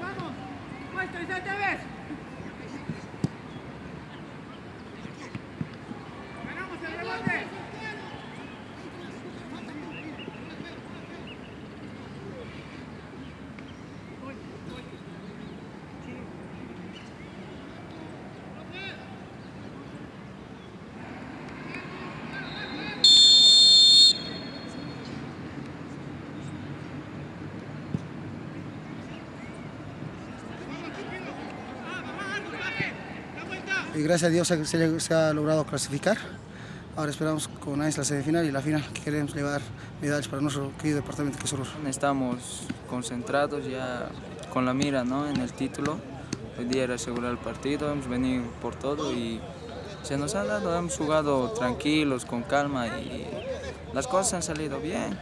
vamos! ¡Muestra y te ves! Y gracias a Dios se, ha logrado clasificar. Ahora esperamos con AES la semifinal y la final que queremos llevar medallas para nuestro querido departamento que Oruro. Estamos concentrados ya con la mira ¿no? en el título. Hoy día era asegurar el partido, hemos venido por todo y se nos ha dado, hemos jugado tranquilos, con calma y las cosas han salido bien.